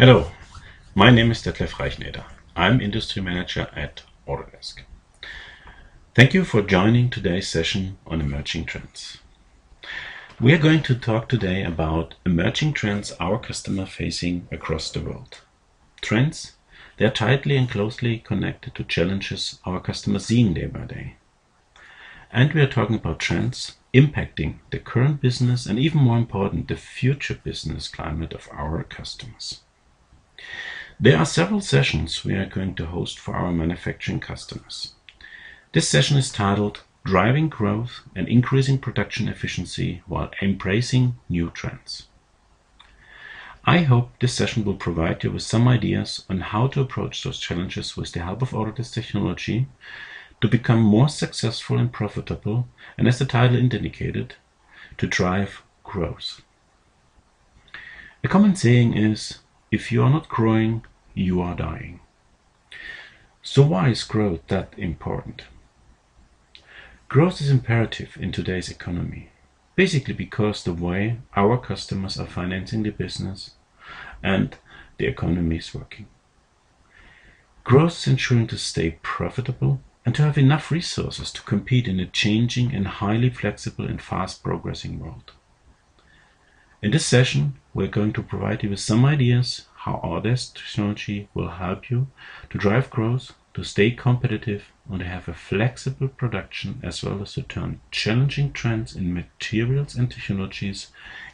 Hello, my name is Detlef Reichneder. I'm Industry Manager at Autodesk. Thank you for joining today's session on emerging trends. We are going to talk today about emerging trends our customers are facing across the world. Trends, they are tightly and closely connected to challenges our customers seeing day by day. And we are talking about trends impacting the current business and even more important, the future business climate of our customers. There are several sessions we are going to host for our manufacturing customers. This session is titled Driving Growth and Increasing Production Efficiency while Embracing New Trends. I hope this session will provide you with some ideas on how to approach those challenges with the help of Autodesk technology to become more successful and profitable, and as the title indicated, to drive growth. A common saying is, if you are not growing, you are dying. So why is growth that important? Growth is imperative in today's economy, basically because the way our customers are financing the business and the economy is working. Growth is ensuring to stay profitable and to have enough resources to compete in a changing and highly flexible and fast progressing world. In this session, we're going to provide you with some ideas how Autodesk technology will help you to drive growth, to stay competitive, and to have a flexible production as well as to turn challenging trends in materials and technologies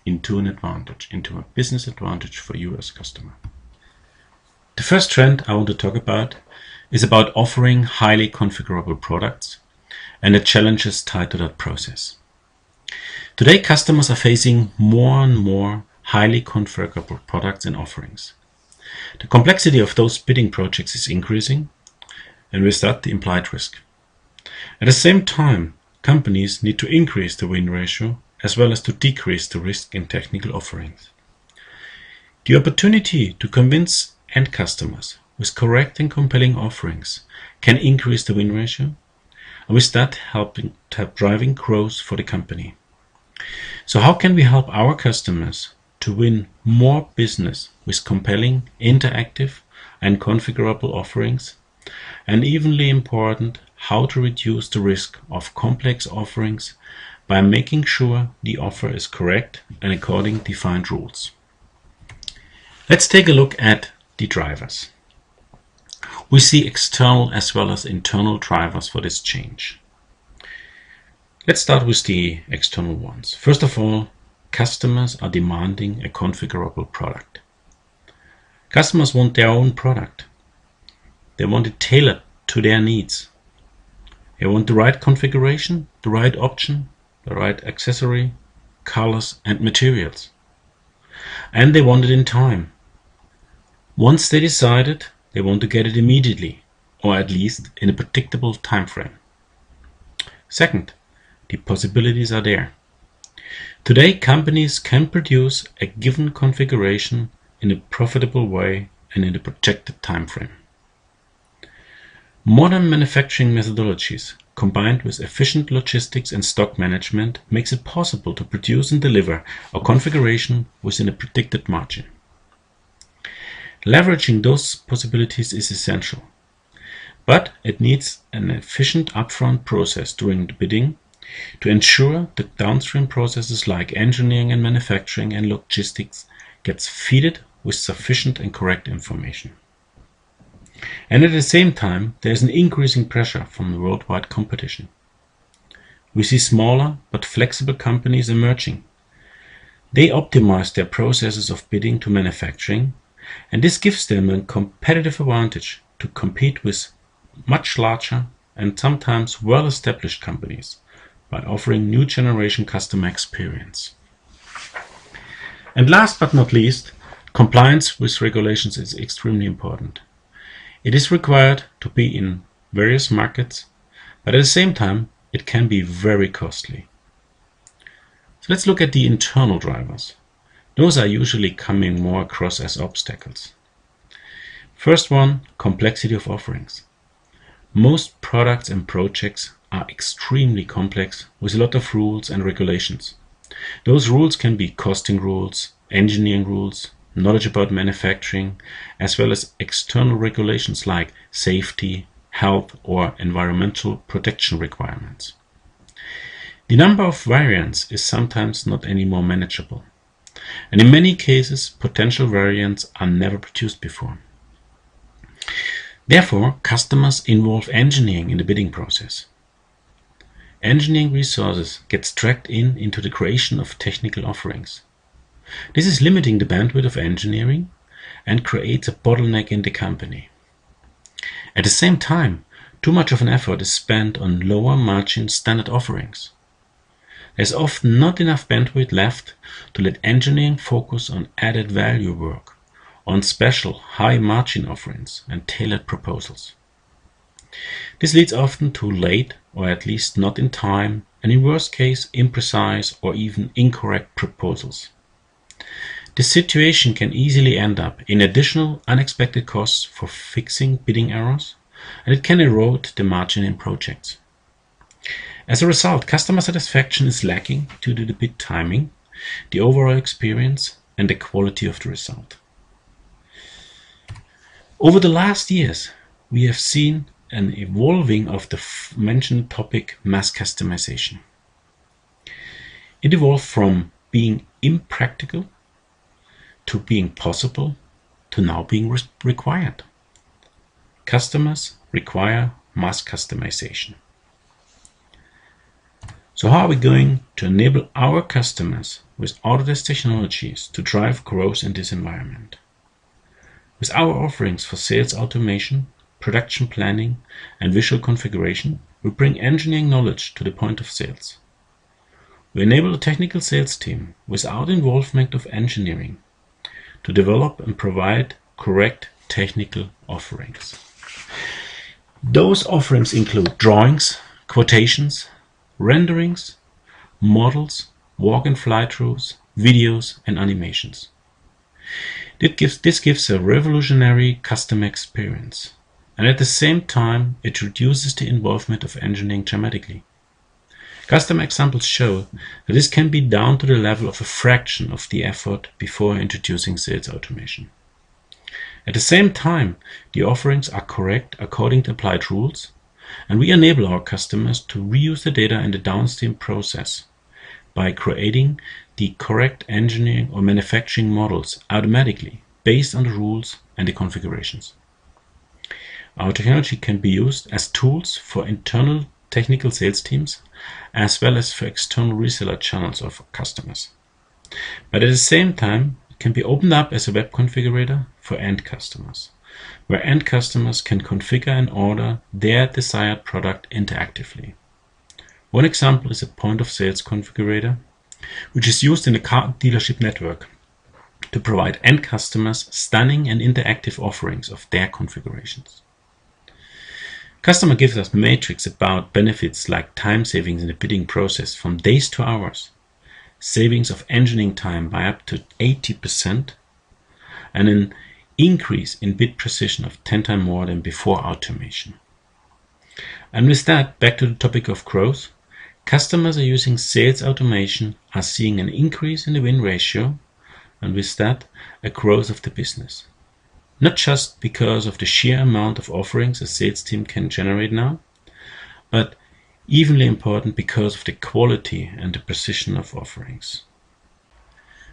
into an advantage, into a business advantage for you as a customer. The first trend I want to talk about is about offering highly configurable products and the challenges tied to that process. Today, customers are facing more and more highly configurable products and offerings. The complexity of those bidding projects is increasing, and with that, the implied risk. At the same time, companies need to increase the win ratio as well as to decrease the risk in technical offerings. The opportunity to convince end customers with correct and compelling offerings can increase the win ratio, and with that helping to have driving growth for the company. So how can we help our customers to win more business with compelling, interactive and configurable offerings? And evenly important, how to reduce the risk of complex offerings by making sure the offer is correct and according defined rules. Let's take a look at the drivers. We see external as well as internal drivers for this change. Let's start with the external ones. First of all, customers are demanding a configurable product. Customers want their own product. They want it tailored to their needs. They want the right configuration, the right option, the right accessory, colors and materials. And they want it in time. Once they decided, they want to get it immediately, or at least in a predictable time frame. Second, the possibilities are there. Today, companies can produce a given configuration in a profitable way and in a projected time frame. Modern manufacturing methodologies combined with efficient logistics and stock management makes it possible to produce and deliver a configuration within a predicted margin. Leveraging those possibilities is essential, but it needs an efficient upfront process during the bidding to ensure the downstream processes like engineering and manufacturing and logistics gets fed with sufficient and correct information. And at the same time, there is an increasing pressure from the worldwide competition. We see smaller but flexible companies emerging. They optimize their processes of bidding to manufacturing and this gives them a competitive advantage to compete with much larger and sometimes well-established companies by offering new generation customer experience. And last but not least, compliance with regulations is extremely important. It is required to be in various markets, but at the same time, it can be very costly. So let's look at the internal drivers. Those are usually coming more across as obstacles. First one, complexity of offerings. Most products and projects are extremely complex with a lot of rules and regulations. Those rules can be costing rules, engineering rules, knowledge about manufacturing, as well as external regulations like safety, health, or environmental protection requirements. The number of variants is sometimes not any more manageable, and in many cases potential variants are never produced before. Therefore, customers involve engineering in the bidding process. Engineering resources get dragged in into the creation of technical offerings. This is limiting the bandwidth of engineering and creates a bottleneck in the company. At the same time, too much of an effort is spent on lower margin standard offerings. There's often not enough bandwidth left to let engineering focus on added value work, on special high margin offerings and tailored proposals. This leads often to late or at least not in time and in worst case imprecise or even incorrect proposals. This situation can easily end up in additional unexpected costs for fixing bidding errors, and it can erode the margin in projects. As a result, customer satisfaction is lacking due to the bid timing, the overall experience, and the quality of the result. Over the last years, we have seen an evolving of the mentioned topic mass customization. It evolved from being impractical to being possible to now being re required. Customers require mass customization. So how are we going to enable our customers with Autodesk technologies to drive growth in this environment? With our offerings for sales automation, production planning, and visual configuration, we bring engineering knowledge to the point of sales. We enable a technical sales team without involvement of engineering to develop and provide correct technical offerings. Those offerings include drawings, quotations, renderings, models, walk and fly throughs, videos, and animations. Gives, this gives a revolutionary customer experience, and at the same time, it reduces the involvement of engineering dramatically. Custom examples show that this can be down to the level of a fraction of the effort before introducing sales automation. At the same time, the offerings are correct according to applied rules, and we enable our customers to reuse the data in the downstream process by creating the correct engineering or manufacturing models automatically based on the rules and the configurations. Our technology can be used as tools for internal technical sales teams as well as for external reseller channels of customers. But at the same time, it can be opened up as a web configurator for end customers, where end customers can configure and order their desired product interactively. One example is a point of sales configurator, which is used in a car dealership network to provide end customers stunning and interactive offerings of their configurations. Customer gives us matrix about benefits like time savings in the bidding process from days to hours, savings of engineering time by up to 80%, and an increase in bid precision of 10 times more than before automation. And with that, back to the topic of growth, customers are using sales automation are seeing an increase in the win ratio, and with that, a growth of the business. Not just because of the sheer amount of offerings a sales team can generate now, but evenly important because of the quality and the precision of offerings.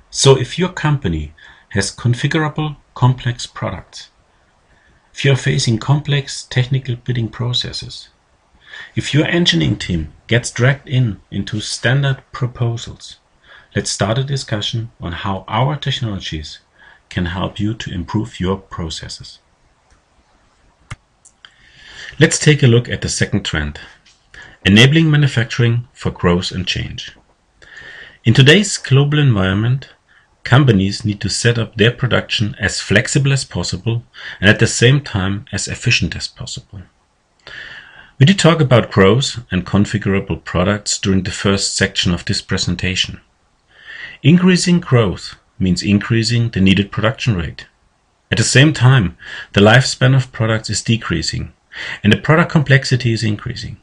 So if your company has configurable complex products, if you're facing complex technical bidding processes, if your engineering team gets dragged in into standard proposals, let's start a discussion on how our technologies can help you to improve your processes. Let's take a look at the second trend, enabling manufacturing for growth and change. In today's global environment, companies need to set up their production as flexible as possible and at the same time as efficient as possible. We did talk about growth and configurable products during the first section of this presentation. Increasing growth means increasing the needed production rate. At the same time, the lifespan of products is decreasing and the product complexity is increasing.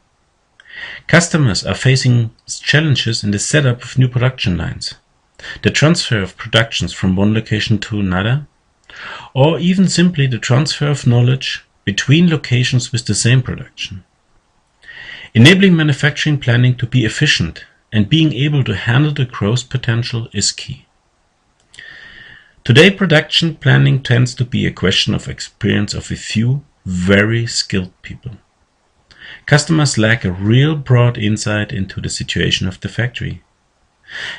Customers are facing challenges in the setup of new production lines. the transfer of productions from one location to another, or even simply the transfer of knowledge between locations with the same production. Enabling manufacturing planning to be efficient and being able to handle the growth potential is key. Today, production planning tends to be a question of experience of a few very skilled people. Customers lack a real broad insight into the situation of the factory.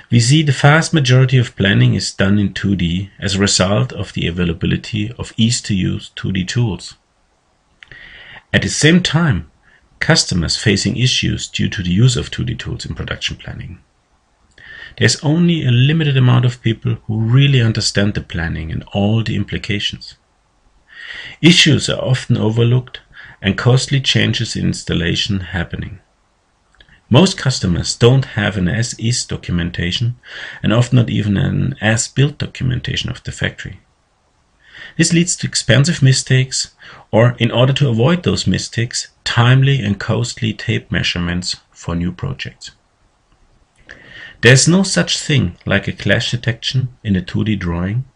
We see the vast majority of planning is done in 2D as a result of the availability of easy-to-use 2D tools. At the same time, customers facing issues due to the use of 2D tools in production planning. There's only a limited amount of people who really understand the planning and all the implications. Issues are often overlooked and costly changes in installation happening. Most customers don't have an as-is documentation and often not even an as-built documentation of the factory. This leads to expensive mistakes or, in order to avoid those mistakes, timely and costly tape measurements for new projects. There is no such thing like a clash detection in a 2D drawing,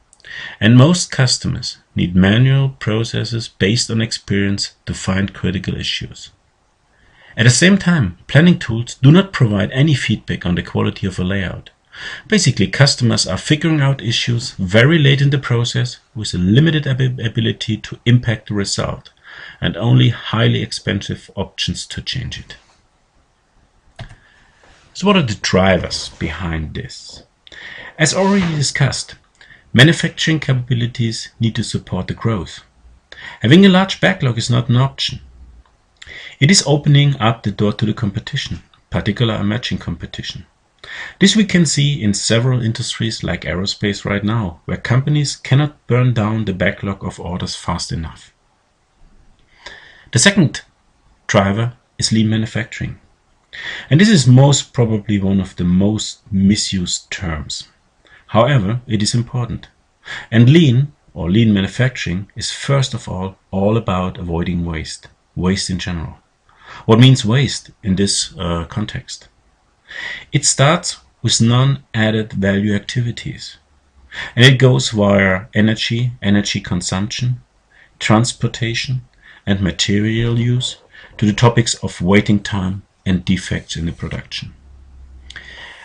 and most customers need manual processes based on experience to find critical issues. At the same time, planning tools do not provide any feedback on the quality of a layout. Basically, customers are figuring out issues very late in the process with a limited ability to impact the result and only highly expensive options to change it. So what are the drivers behind this? As already discussed, manufacturing capabilities need to support the growth. Having a large backlog is not an option. It is opening up the door to the competition, particular a matching competition. This we can see in several industries like aerospace right now, where companies cannot burn down the backlog of orders fast enough. The second driver is lean manufacturing. And this is most probably one of the most misused terms. However, it is important. And lean, or lean manufacturing, is first of all all about avoiding waste, waste in general. What means waste in this uh, context? It starts with non-added value activities. And it goes via energy, energy consumption, transportation, and material use to the topics of waiting time, and defects in the production.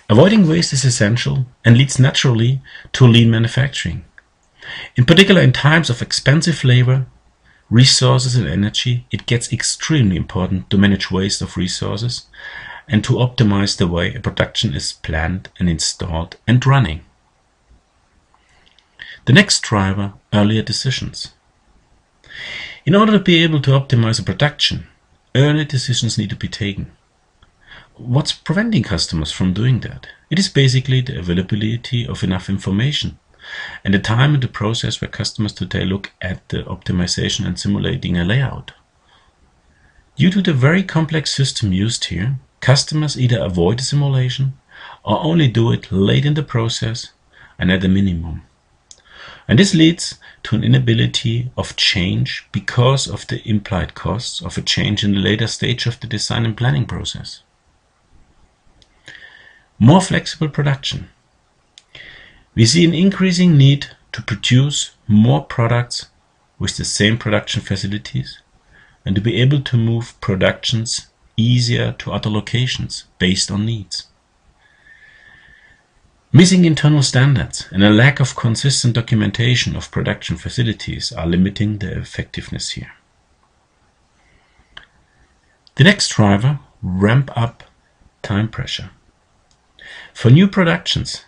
Avoiding waste is essential and leads naturally to lean manufacturing. In particular, in times of expensive labor, resources and energy, it gets extremely important to manage waste of resources and to optimize the way a production is planned and installed and running. The next driver, earlier decisions. In order to be able to optimize a production, early decisions need to be taken. What's preventing customers from doing that? It is basically the availability of enough information and the time in the process where customers today look at the optimization and simulating a layout. Due to the very complex system used here, customers either avoid the simulation or only do it late in the process and at a minimum. And this leads to an inability of change because of the implied costs of a change in the later stage of the design and planning process. More flexible production. We see an increasing need to produce more products with the same production facilities and to be able to move productions easier to other locations based on needs. Missing internal standards and a lack of consistent documentation of production facilities are limiting the effectiveness here. The next driver, ramp up time pressure. For new productions,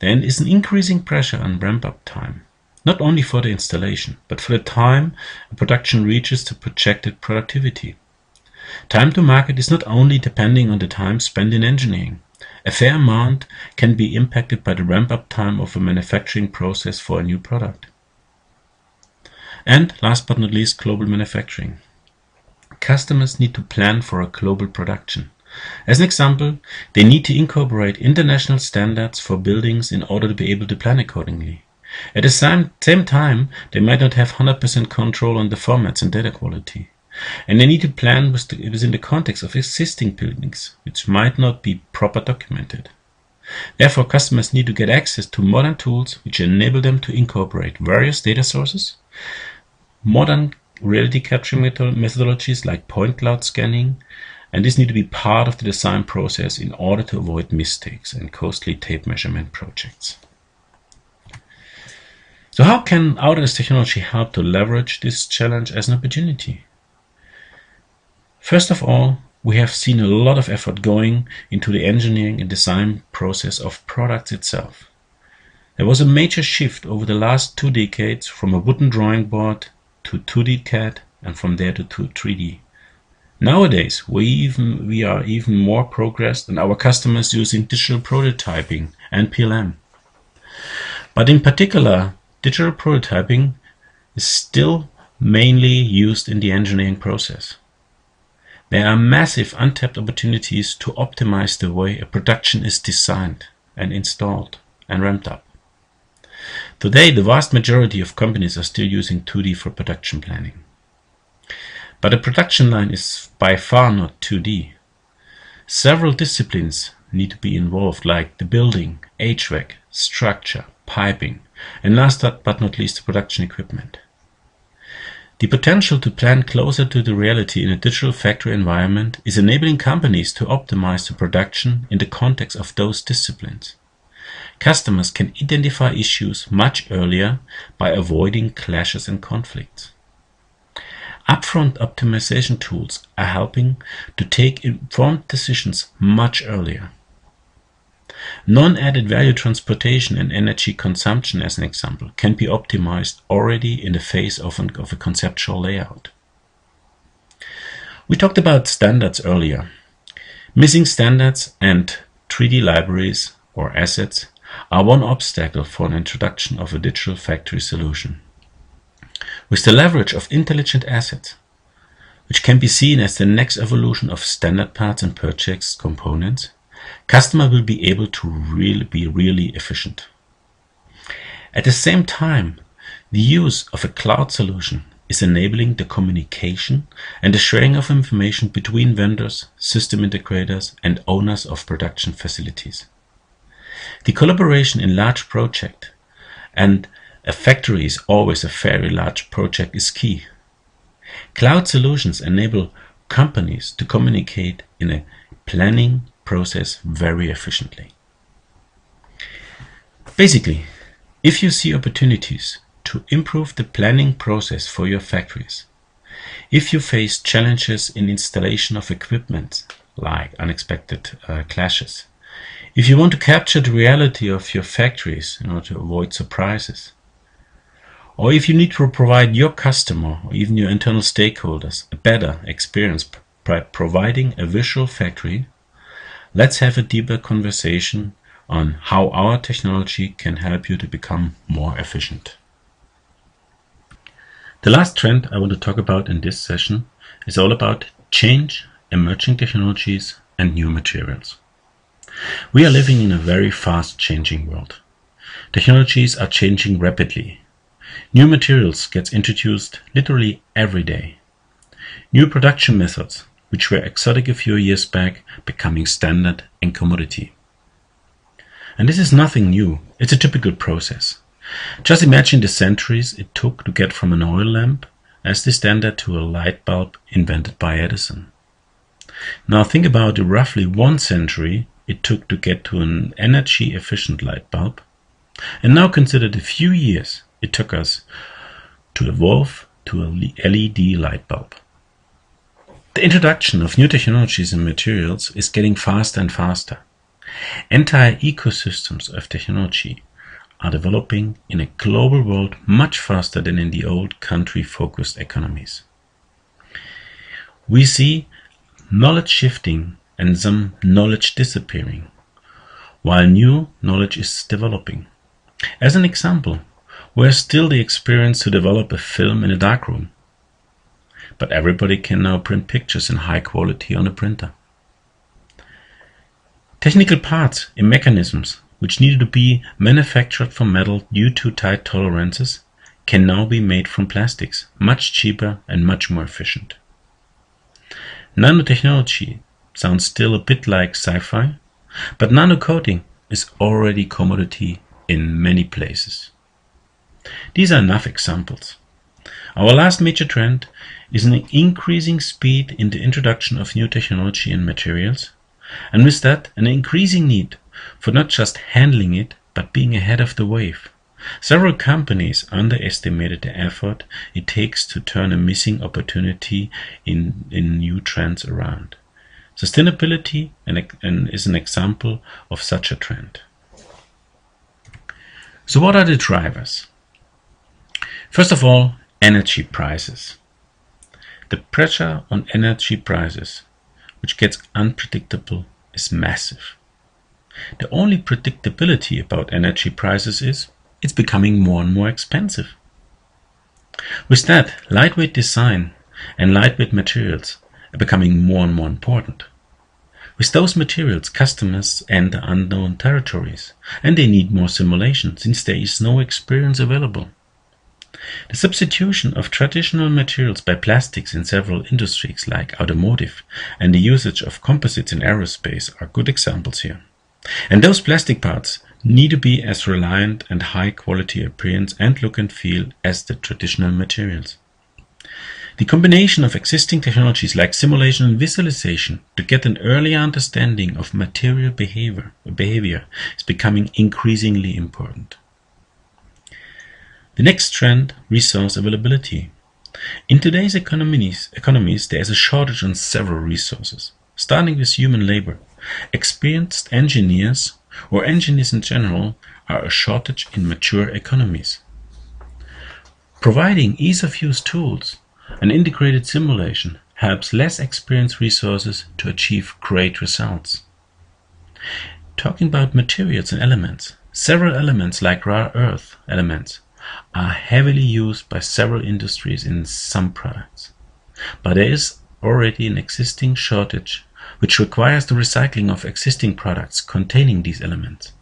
there is an increasing pressure on ramp-up time, not only for the installation, but for the time a production reaches the projected productivity. Time to market is not only depending on the time spent in engineering. A fair amount can be impacted by the ramp-up time of a manufacturing process for a new product. And last but not least, global manufacturing. Customers need to plan for a global production. As an example, they need to incorporate international standards for buildings in order to be able to plan accordingly. At the same, same time, they might not have 100% control on the formats and data quality. And they need to plan within the context of existing buildings, which might not be proper documented. Therefore, customers need to get access to modern tools which enable them to incorporate various data sources, modern reality capture methodologies like point cloud scanning, and this need to be part of the design process in order to avoid mistakes and costly tape measurement projects. So how can Autodesk technology help to leverage this challenge as an opportunity? First of all, we have seen a lot of effort going into the engineering and design process of products itself. There was a major shift over the last two decades from a wooden drawing board to 2D CAD and from there to 3D. Nowadays, we, even, we are even more progressed and our customers using digital prototyping and PLM. But in particular, digital prototyping is still mainly used in the engineering process. There are massive untapped opportunities to optimize the way a production is designed and installed and ramped up. Today, the vast majority of companies are still using 2D for production planning. But a production line is by far not 2D. Several disciplines need to be involved like the building, HVAC, structure, piping, and last but not least the production equipment. The potential to plan closer to the reality in a digital factory environment is enabling companies to optimize the production in the context of those disciplines. Customers can identify issues much earlier by avoiding clashes and conflicts. Upfront optimization tools are helping to take informed decisions much earlier. Non-added value transportation and energy consumption, as an example, can be optimized already in the phase of, an, of a conceptual layout. We talked about standards earlier. Missing standards and 3D libraries or assets are one obstacle for an introduction of a digital factory solution. With the leverage of intelligent assets, which can be seen as the next evolution of standard parts and purchased components, customer will be able to really be really efficient. At the same time, the use of a cloud solution is enabling the communication and the sharing of information between vendors, system integrators, and owners of production facilities. The collaboration in large project and a factory is always a very large project is key. Cloud solutions enable companies to communicate in a planning, process very efficiently. Basically, if you see opportunities to improve the planning process for your factories, if you face challenges in installation of equipment like unexpected uh, clashes, if you want to capture the reality of your factories in order to avoid surprises, or if you need to provide your customer or even your internal stakeholders a better experience by providing a visual factory Let's have a deeper conversation on how our technology can help you to become more efficient. The last trend I want to talk about in this session is all about change, emerging technologies and new materials. We are living in a very fast changing world. Technologies are changing rapidly. New materials get introduced literally every day. New production methods which were exotic a few years back, becoming standard and commodity. And this is nothing new, it's a typical process. Just imagine the centuries it took to get from an oil lamp as the standard to a light bulb invented by Edison. Now think about the roughly one century it took to get to an energy efficient light bulb, and now consider the few years it took us to evolve to a LED light bulb. The introduction of new technologies and materials is getting faster and faster. Entire ecosystems of technology are developing in a global world much faster than in the old country-focused economies. We see knowledge shifting and some knowledge disappearing, while new knowledge is developing. As an example, we're still the experience to develop a film in a darkroom but everybody can now print pictures in high quality on a printer. Technical parts and mechanisms which needed to be manufactured from metal due to tight tolerances can now be made from plastics, much cheaper and much more efficient. Nanotechnology sounds still a bit like sci-fi, but nanocoating is already commodity in many places. These are enough examples. Our last major trend is an increasing speed in the introduction of new technology and materials, and with that an increasing need for not just handling it, but being ahead of the wave. Several companies underestimated the effort it takes to turn a missing opportunity in, in new trends around. Sustainability is an example of such a trend. So what are the drivers? First of all, energy prices. The pressure on energy prices, which gets unpredictable, is massive. The only predictability about energy prices is it's becoming more and more expensive. With that, lightweight design and lightweight materials are becoming more and more important. With those materials, customers enter unknown territories, and they need more simulation since there is no experience available. The substitution of traditional materials by plastics in several industries like automotive and the usage of composites in aerospace are good examples here. And those plastic parts need to be as reliant and high quality appearance and look and feel as the traditional materials. The combination of existing technologies like simulation and visualization to get an earlier understanding of material behavior, behavior is becoming increasingly important. The next trend, resource availability. In today's economies, economies, there is a shortage on several resources, starting with human labor. Experienced engineers or engineers in general are a shortage in mature economies. Providing ease of use tools and integrated simulation helps less experienced resources to achieve great results. Talking about materials and elements, several elements like rare earth elements are heavily used by several industries in some products. But there is already an existing shortage which requires the recycling of existing products containing these elements.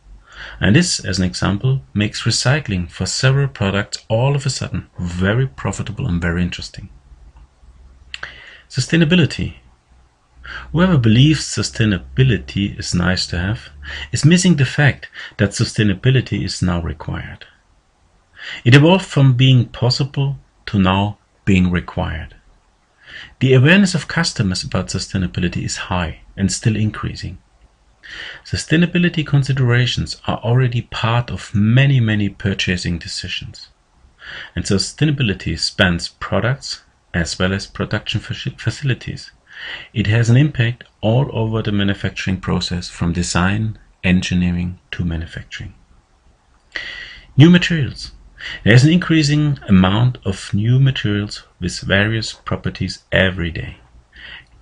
And this, as an example, makes recycling for several products all of a sudden very profitable and very interesting. Sustainability. Whoever believes sustainability is nice to have is missing the fact that sustainability is now required. It evolved from being possible to now being required. The awareness of customers about sustainability is high and still increasing. Sustainability considerations are already part of many, many purchasing decisions. And sustainability spans products as well as production facilities. It has an impact all over the manufacturing process from design, engineering to manufacturing. New materials. There is an increasing amount of new materials with various properties every day.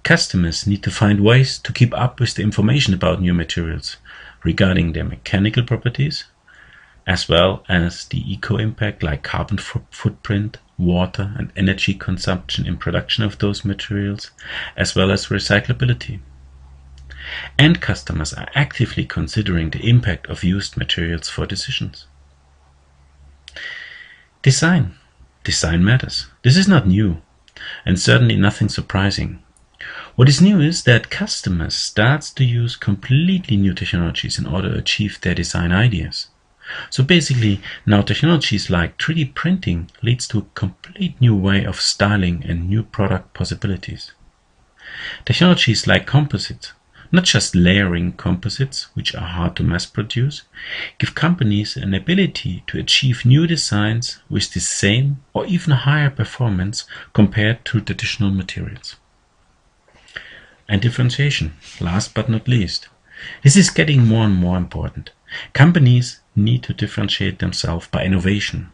Customers need to find ways to keep up with the information about new materials regarding their mechanical properties, as well as the eco-impact like carbon footprint, water and energy consumption in production of those materials, as well as recyclability. And customers are actively considering the impact of used materials for decisions. Design. Design matters. This is not new, and certainly nothing surprising. What is new is that customers start to use completely new technologies in order to achieve their design ideas. So basically, now technologies like 3D printing leads to a complete new way of styling and new product possibilities. Technologies like composites not just layering composites, which are hard to mass produce, give companies an ability to achieve new designs with the same or even higher performance compared to traditional materials. And differentiation, last but not least. This is getting more and more important. Companies need to differentiate themselves by innovation,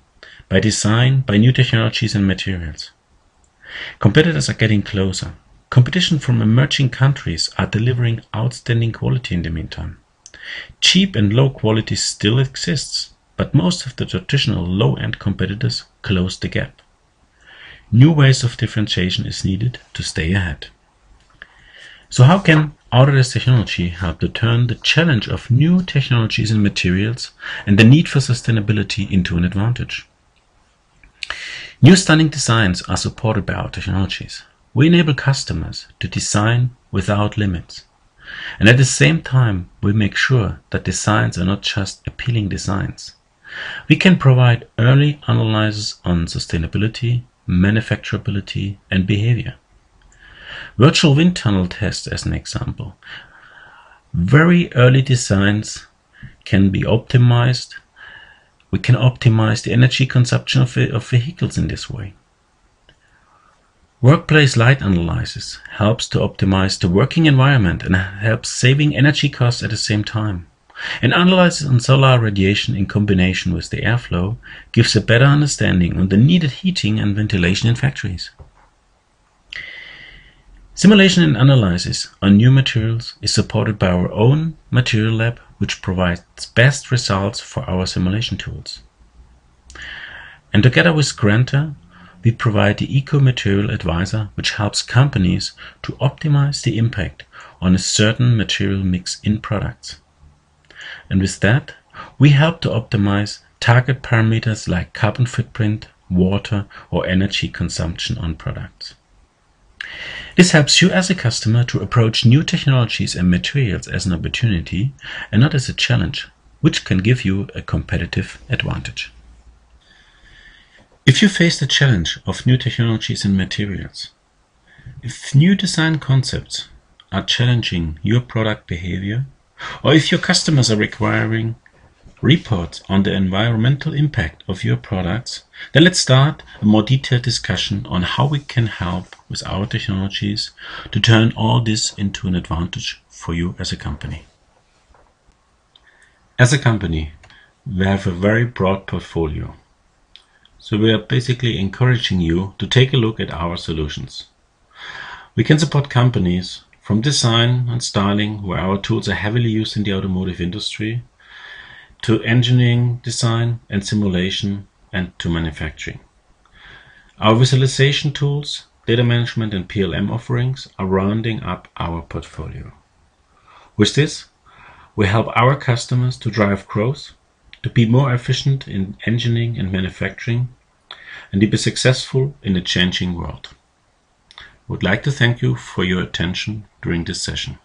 by design, by new technologies and materials. Competitors are getting closer. Competition from emerging countries are delivering outstanding quality in the meantime. Cheap and low quality still exists, but most of the traditional low-end competitors close the gap. New ways of differentiation is needed to stay ahead. So how can Autodesk technology help to turn the challenge of new technologies and materials and the need for sustainability into an advantage? New stunning designs are supported by our technologies. We enable customers to design without limits. And at the same time, we make sure that designs are not just appealing designs. We can provide early analysis on sustainability, manufacturability, and behavior. Virtual wind tunnel test as an example. Very early designs can be optimized. We can optimize the energy consumption of, of vehicles in this way. Workplace light analysis helps to optimize the working environment and helps saving energy costs at the same time. An analysis on solar radiation in combination with the airflow gives a better understanding on the needed heating and ventilation in factories. Simulation and analysis on new materials is supported by our own material lab, which provides best results for our simulation tools. And together with Granta, we provide the Eco Material Advisor, which helps companies to optimize the impact on a certain material mix in products. And with that, we help to optimize target parameters like carbon footprint, water, or energy consumption on products. This helps you as a customer to approach new technologies and materials as an opportunity and not as a challenge, which can give you a competitive advantage. If you face the challenge of new technologies and materials, if new design concepts are challenging your product behavior, or if your customers are requiring reports on the environmental impact of your products, then let's start a more detailed discussion on how we can help with our technologies to turn all this into an advantage for you as a company. As a company, we have a very broad portfolio. So we are basically encouraging you to take a look at our solutions. We can support companies from design and styling, where our tools are heavily used in the automotive industry, to engineering, design and simulation, and to manufacturing. Our visualization tools, data management and PLM offerings are rounding up our portfolio. With this, we help our customers to drive growth, to be more efficient in engineering and manufacturing, and to be successful in a changing world. I would like to thank you for your attention during this session.